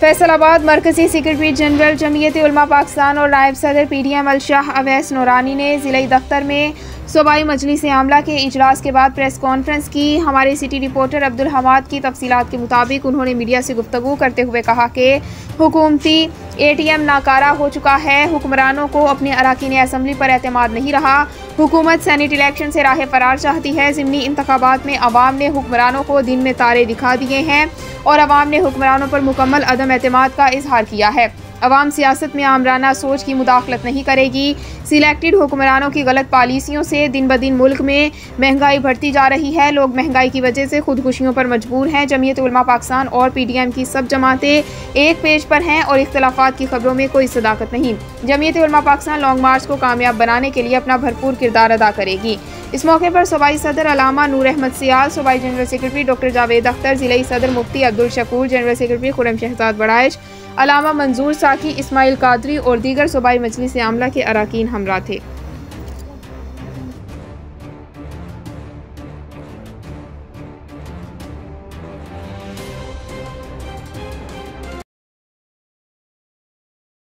فیصل آباد، مرکزی secretary general, جمعیت علماء پاکستان اور نائب صدر P D M Alshah Owais Noorani نے ضلعی دفتر میں صوبائی مجلس عاملہ کے اجلاس کے بعد پریس کانفرنس کی۔ ہمارے سٹی رپورٹر عبد الحماد کی تفصیلات کے مطابق انہوں نے میڈیا سے گفتگو کرتے ہوئے کہا کہ حکومتی اے ٹی ایم ناکارہ ہو چکا ہے۔ حکمرانوں کو اپنے اراکین اسمبلی پر اعتماد نہیں رہا۔ حکومت سینٹ الیکشن سے راہ فرار چاہتی ہے۔ ضمنی انتخابات میں عوام نے حکمرانوں کو دن میں تارے دکھا دیے ہیں اور عوام نے حکمرانوں پر مکمل عدم اعتماد کا اظہار کیا ہے۔ عوام سیاست میں آمرانہ سوچ کی مداخلت نہیں کرے گی۔ سلیکٹڈ حکمرانوں کی غلط پالیسیوں سے دن بدن ملک میں مہنگائی بڑھتی جا رہی ہے۔ لوگ مہنگائی کی وجہ سے خودکشیوں پر مجبور ہیں۔ جمعیت علماء پاکستان اور پی ڈی ایم کی سب جماعتیں ایک پیج پر ہیں اور اختلافات کی خبروں میں کوئی صداقت نہیں۔ جمعیت علماء پاکستان لانگ مارچ کو کامیاب بنانے کے لیے اپنا بھرپور کردار ادا کرے گی۔ اس موقع پر صوبائی صدر علامہ نور احمد سیال، صوبائی general secretary doctor Javed Akhtar, ضلعی صدر مفتی عبدالشکور جنرل سیکرٹری خرم شہزاد بڑائش علامہ منظور ساکی اسماعیل قادری اور دیگر صوبائی مجلس عاملہ کے اراکین ہمراہ تھے۔